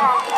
嗯